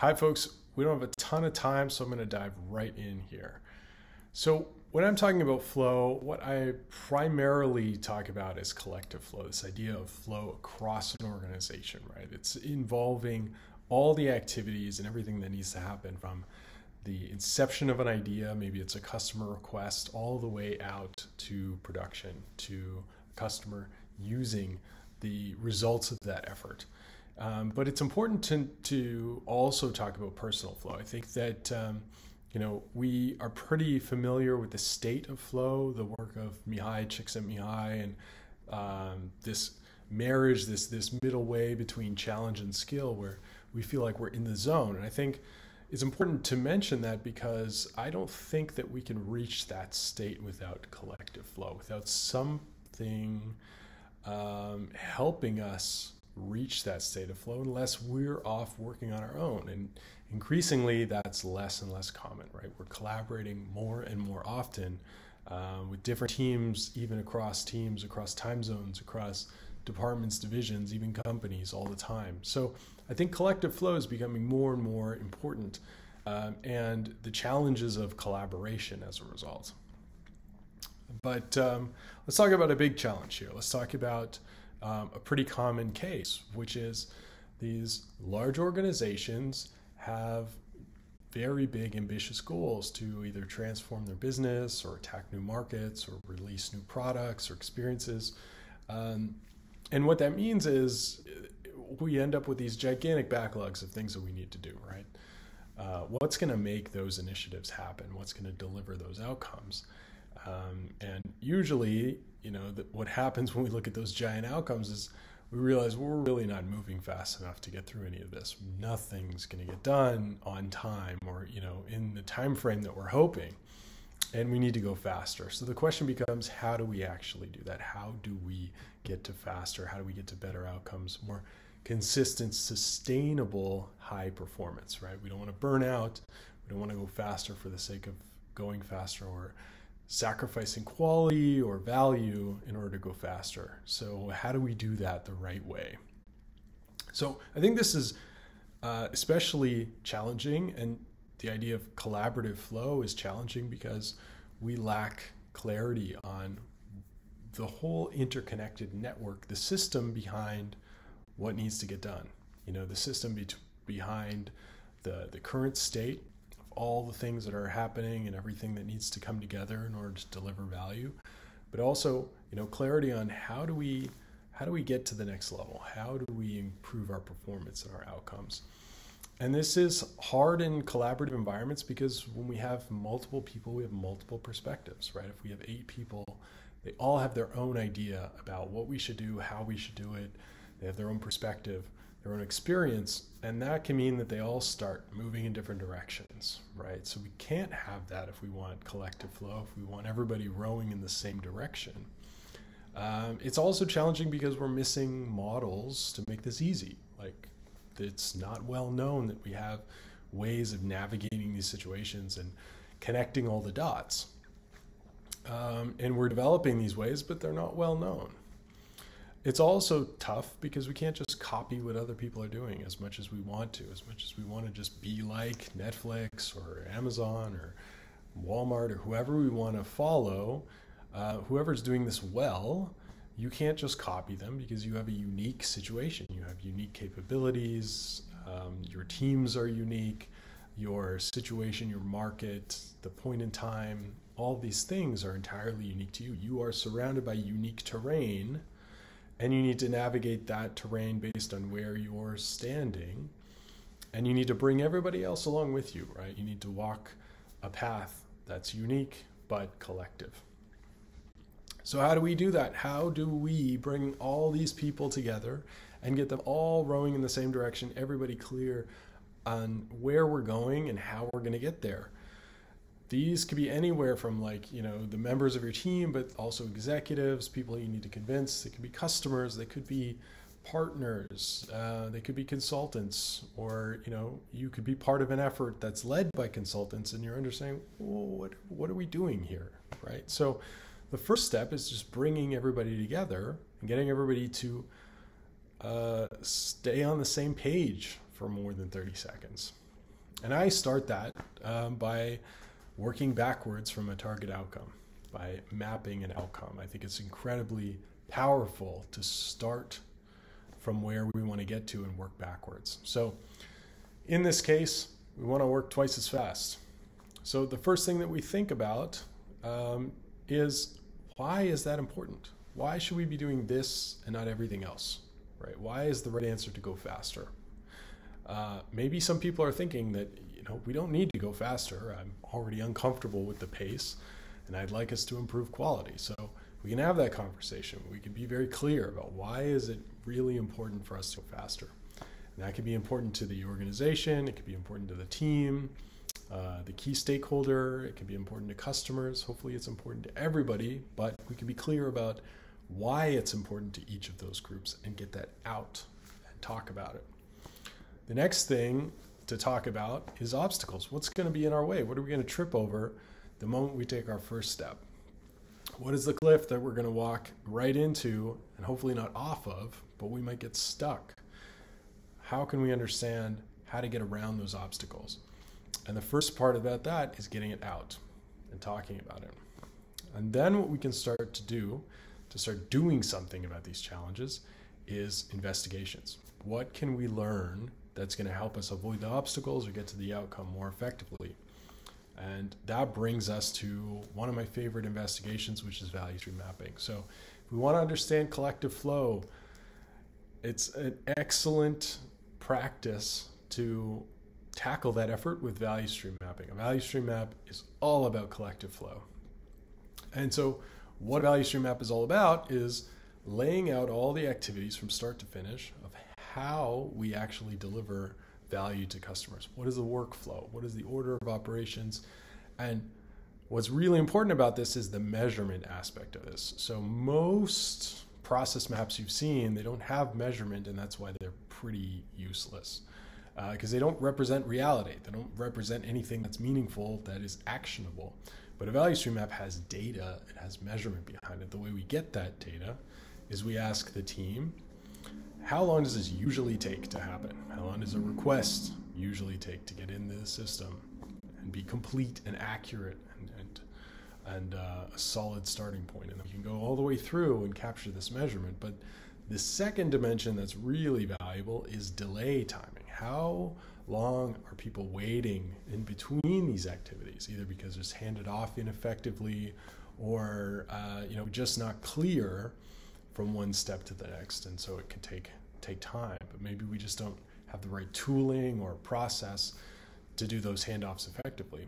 Hi, folks. We don't have a ton of time, so I'm going to dive right in here. So, when I'm talking about flow, what I primarily talk about is collective flow, this idea of flow across an organization, right? It's involving all the activities and everything that needs to happen from the inception of an idea, maybe it's a customer request, all the way out to production, to a customer using the results of that effort. Um, but it's important to, to also talk about personal flow. I think that um, you know we are pretty familiar with the state of flow, the work of Mihaly Csikszentmihalyi, and um, this marriage, this this middle way between challenge and skill, where we feel like we're in the zone. And I think it's important to mention that because I don't think that we can reach that state without collective flow, without something um, helping us reach that state of flow unless we're off working on our own. And increasingly, that's less and less common, right? We're collaborating more and more often uh, with different teams, even across teams, across time zones, across departments, divisions, even companies all the time. So I think collective flow is becoming more and more important, um, and the challenges of collaboration as a result. But um, let's talk about a big challenge here. Let's talk about um, a pretty common case, which is these large organizations have very big, ambitious goals to either transform their business or attack new markets or release new products or experiences. Um, and what that means is we end up with these gigantic backlogs of things that we need to do, right? Uh, what's going to make those initiatives happen? What's going to deliver those outcomes? Um, and usually, you know, what happens when we look at those giant outcomes is we realize we're really not moving fast enough to get through any of this. Nothing's going to get done on time or, you know, in the time frame that we're hoping. And we need to go faster. So the question becomes how do we actually do that? How do we get to faster? How do we get to better outcomes, more consistent, sustainable high performance, right? We don't want to burn out. We don't want to go faster for the sake of going faster or sacrificing quality or value in order to go faster. So, how do we do that the right way? So, I think this is uh, especially challenging, and the idea of collaborative flow is challenging because we lack clarity on the whole interconnected network, the system behind what needs to get done. You know, the system be- behind the, the current state all the things that are happening and everything that needs to come together in order to deliver value. But also you know clarity on how do we how do we get to the next level? How do we improve our performance and our outcomes? And this is hard in collaborative environments because when we have multiple people we have multiple perspectives right? If we have eight people they all have their own idea about what we should do how we should do it. They have their own perspective their own experience, and that can mean that they all start moving in different directions, right? So we can't have that if we want collective flow, if we want everybody rowing in the same direction. Um, it's also challenging because we're missing models to make this easy. Like, it's not well known that we have ways of navigating these situations and connecting all the dots. Um, and we're developing these ways, but they're not well known. It's also tough because we can't just copy what other people are doing as much as we want to, as much as we want to just be like Netflix or Amazon or Walmart or whoever we want to follow. Uh, whoever's doing this well, you can't just copy them because you have a unique situation. You have unique capabilities. Um, your teams are unique. Your situation, your market, the point in time, all these things are entirely unique to you. You are surrounded by unique terrain and you need to navigate that terrain based on where you're standing. And you need to bring everybody else along with you right? You need to walk a path that's unique but collective. So how do we do that? How do we bring all these people together and get them all rowing in the same direction everybody clear on where we're going and how we're going to get there these could be anywhere from like you know the members of your team but also executives people you need to convince. They could be customers. They could be partners. Uh, they could be consultants or you know you could be part of an effort that's led by consultants and you're understanding well, what, what are we doing here? Right? So the first step is just bringing everybody together and getting everybody to uh, stay on the same page for more than 30 seconds. And I start that um, by working backwards from a target outcome, by mapping an outcome. I think it's incredibly powerful to start from where we want to get to and work backwards. So in this case, we want to work twice as fast. So the first thing that we think about um, is why is that important? Why should we be doing this and not everything else? Right? Why is the right answer to go faster? Uh, maybe some people are thinking that know we don't need to go faster. I'm already uncomfortable with the pace, and I'd like us to improve quality. So we can have that conversation. We can be very clear about why is it really important for us to go faster. And that can be important to the organization. It could be important to the team, uh, the key stakeholder. It can be important to customers. Hopefully, it's important to everybody. But we can be clear about why it's important to each of those groups and get that out and talk about it. The next thing to talk about is obstacles. What's going to be in our way? What are we going to trip over the moment we take our first step? What is the cliff that we're going to walk right into and hopefully not off of, but we might get stuck? How can we understand how to get around those obstacles? And the first part about that is getting it out and talking about it. And then what we can start to do to start doing something about these challenges is investigations. What can we learn that's going to help us avoid the obstacles or get to the outcome more effectively. And that brings us to one of my favorite investigations, which is value stream mapping. So, if we want to understand collective flow, it's an excellent practice to tackle that effort with value stream mapping. A value stream map is all about collective flow. And so, what value stream map is all about is laying out all the activities from start to finish of how we actually deliver value to customers. What is the workflow? What is the order of operations? And what's really important about this is the measurement aspect of this. So most process maps you've seen, they don't have measurement, and that's why they're pretty useless. Because uh, they don't represent reality. They don't represent anything that's meaningful, that is actionable. But a value stream map has data, it has measurement behind it. The way we get that data is we ask the team how long does this usually take to happen? How long does a request usually take to get into the system and be complete and accurate and, and, and uh, a solid starting point? And then we can go all the way through and capture this measurement. But the second dimension that's really valuable is delay timing. How long are people waiting in between these activities, either because it's handed off ineffectively or uh, you know just not clear from one step to the next, and so it can take take time. But maybe we just don't have the right tooling or process to do those handoffs effectively,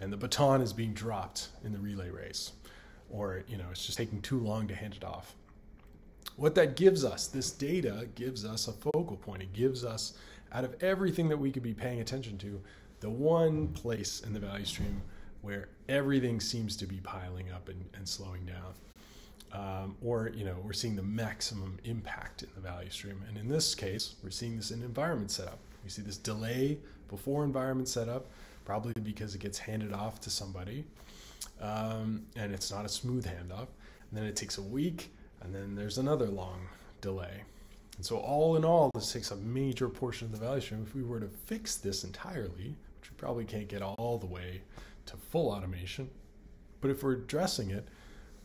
and the baton is being dropped in the relay race, or you know it's just taking too long to hand it off. What that gives us, this data gives us a focal point. It gives us, out of everything that we could be paying attention to, the one place in the value stream where everything seems to be piling up and, and slowing down um, or you know we're seeing the maximum impact in the value stream. And in this case, we're seeing this in environment setup. We see this delay before environment setup, probably because it gets handed off to somebody, um, and it's not a smooth handoff. And then it takes a week, and then there's another long delay. And so, all in all, this takes a major portion of the value stream. If we were to fix this entirely, which we probably can't get all the way to full automation, but if we're addressing it,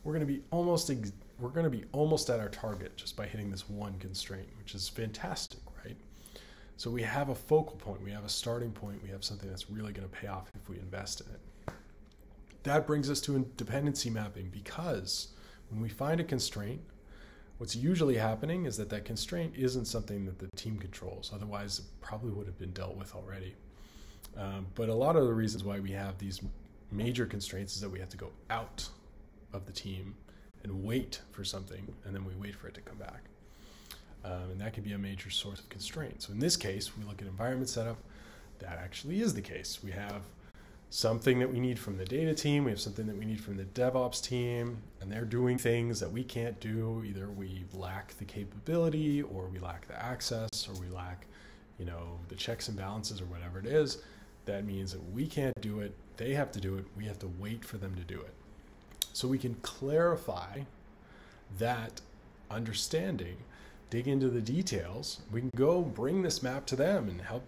we're going to be almost ex- we're going to be almost at our target just by hitting this one constraint, which is fantastic, right? So we have a focal point, we have a starting point, we have something that's really going to pay off if we invest in it. That brings us to dependency mapping because when we find a constraint, what's usually happening is that that constraint isn't something that the team controls. Otherwise, it probably would have been dealt with already. Um, but a lot of the reasons why we have these major constraints is that we have to go out of the team and wait for something, and then we wait for it to come back. Um, and that can be a major source of constraint. So in this case, we look at environment setup. That actually is the case. We have something that we need from the data team. We have something that we need from the DevOps team, and they're doing things that we can't do. Either we lack the capability, or we lack the access, or we lack, you know, the checks and balances, or whatever it is. That means that we can't do it. They have to do it. We have to wait for them to do it. So we can clarify that understanding, dig into the details. We can go bring this map to them and help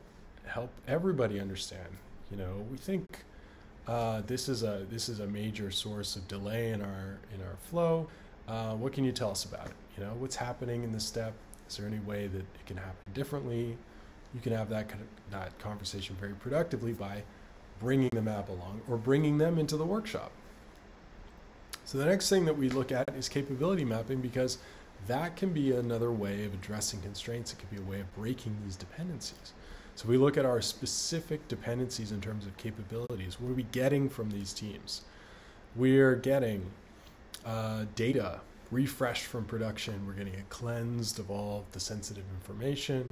help everybody understand. You know, we think uh, this is a this is a major source of delay in our in our flow. Uh, what can you tell us about it? You know, what's happening in this step? Is there any way that it can happen differently? You can have that kind of, that conversation very productively by bringing the map along or bringing them into the workshop. So the next thing that we look at is capability mapping because that can be another way of addressing constraints. It can be a way of breaking these dependencies. So we look at our specific dependencies in terms of capabilities. What are we getting from these teams? We're getting uh, data refreshed from production. We're getting it cleansed of all the sensitive information,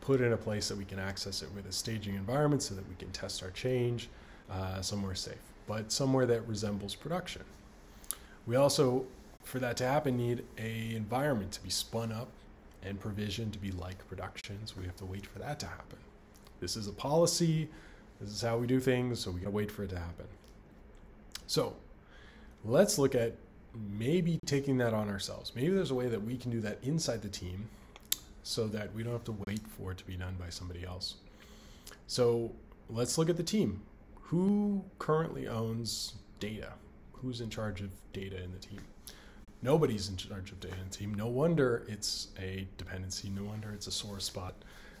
put in a place that we can access it with a staging environment so that we can test our change uh, somewhere safe, but somewhere that resembles production. We also, for that to happen, need a environment to be spun up and provisioned to be like productions. We have to wait for that to happen. This is a policy. This is how we do things, so we gotta wait for it to happen. So let's look at maybe taking that on ourselves. Maybe there's a way that we can do that inside the team so that we don't have to wait for it to be done by somebody else. So let's look at the team. Who currently owns data? Who's in charge of data in the team? Nobody's in charge of data in the team. No wonder it's a dependency. No wonder it's a sore spot.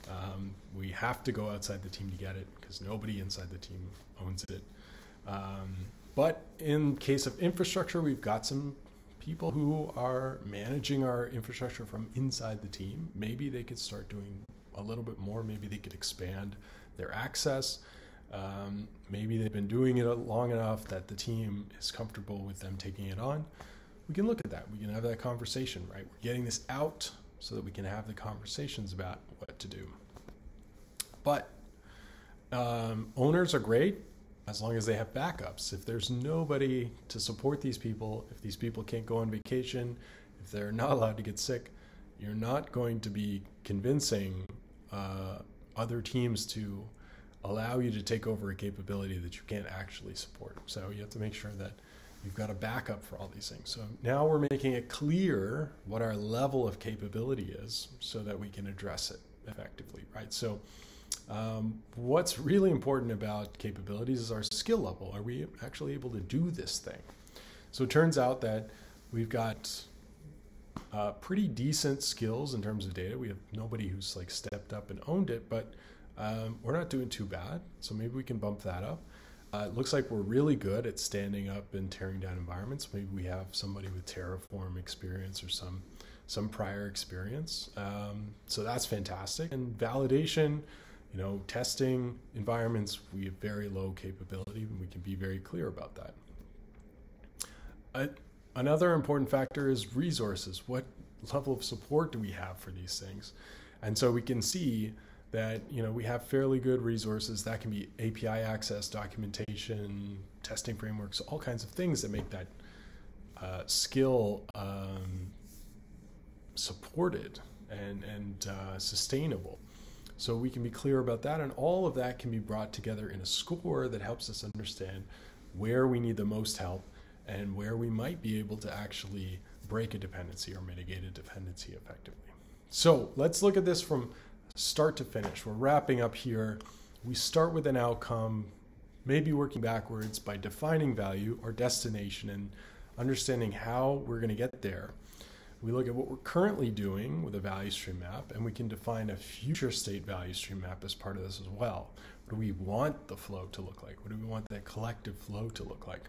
Um, we have to go outside the team to get it because nobody inside the team owns it. Um, but in case of infrastructure, we've got some people who are managing our infrastructure from inside the team. Maybe they could start doing a little bit more. Maybe they could expand their access. Um, maybe they've been doing it long enough that the team is comfortable with them taking it on. We can look at that. We can have that conversation, right? We're getting this out so that we can have the conversations about what to do. But um, owners are great as long as they have backups. If there's nobody to support these people, if these people can't go on vacation, if they're not allowed to get sick, you're not going to be convincing uh, other teams to allow you to take over a capability that you can't actually support. So you have to make sure that you've got a backup for all these things. So now we're making it clear what our level of capability is so that we can address it effectively, right? So um, what's really important about capabilities is our skill level. Are we actually able to do this thing? So it turns out that we've got uh, pretty decent skills in terms of data. We have nobody who's like stepped up and owned it, but um, we're not doing too bad. So maybe we can bump that up. Uh, it looks like we're really good at standing up and tearing down environments. Maybe we have somebody with Terraform experience or some some prior experience. Um, so that's fantastic. And validation, you know, testing environments, we have very low capability, and we can be very clear about that. Uh, another important factor is resources. What level of support do we have for these things? And so we can see that you know we have fairly good resources that can be API access, documentation, testing frameworks, all kinds of things that make that uh, skill um, supported and and uh, sustainable. So we can be clear about that, and all of that can be brought together in a score that helps us understand where we need the most help and where we might be able to actually break a dependency or mitigate a dependency effectively. So let's look at this from start to finish. We're wrapping up here. We start with an outcome, maybe working backwards by defining value or destination and understanding how we're going to get there. We look at what we're currently doing with a value stream map, and we can define a future state value stream map as part of this as well. What do we want the flow to look like? What do we want that collective flow to look like?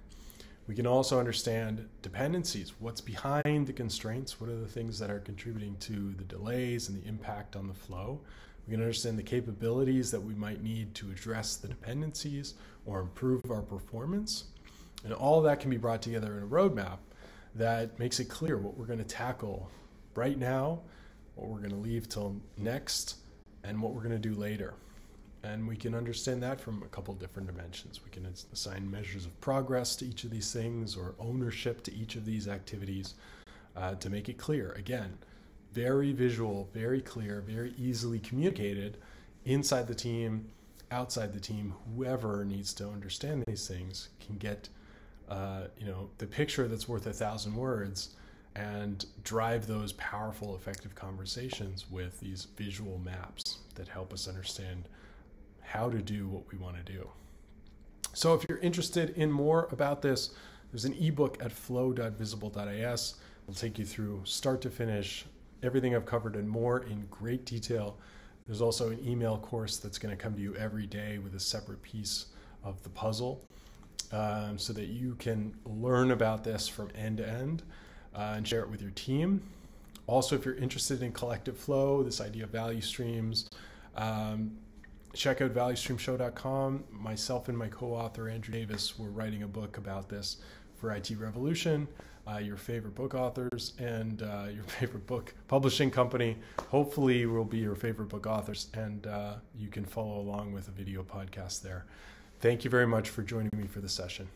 We can also understand dependencies. What's behind the constraints? What are the things that are contributing to the delays and the impact on the flow? We can understand the capabilities that we might need to address the dependencies or improve our performance. And all that can be brought together in a roadmap that makes it clear what we're going to tackle right now, what we're going to leave till next, and what we're going to do later. And we can understand that from a couple different dimensions. We can assign measures of progress to each of these things or ownership to each of these activities uh, to make it clear. Again, very visual, very clear, very easily communicated inside the team, outside the team. Whoever needs to understand these things can get uh, you know, the picture that's worth a thousand words and drive those powerful, effective conversations with these visual maps that help us understand how to do what we want to do. So if you're interested in more about this, there's an ebook at flow.visible.is. It'll take you through start to finish, everything I've covered and more in great detail. There's also an email course that's going to come to you every day with a separate piece of the puzzle um, so that you can learn about this from end to end uh, and share it with your team. Also, if you're interested in collective flow, this idea of value streams, um, check out valuestreamshow.com. Myself and my co author, Andrew Davis, were writing a book about this for IT Revolution. Uh, your favorite book authors and uh, your favorite book publishing company hopefully will be your favorite book authors, and uh, you can follow along with a video podcast there. Thank you very much for joining me for the session.